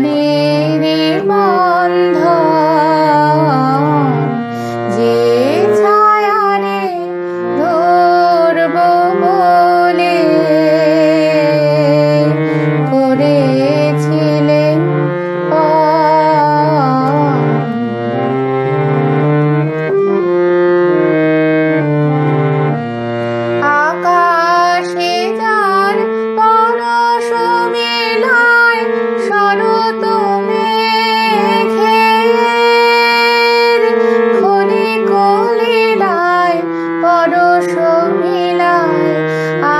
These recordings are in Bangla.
প্রাণের বন্ধন মিলায়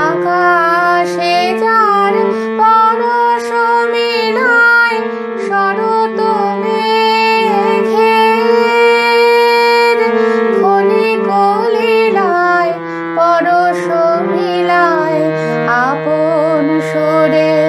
আকাশে যার পরশ মিলায় শরত মেঘের খনি কলিলায় আপন সুরের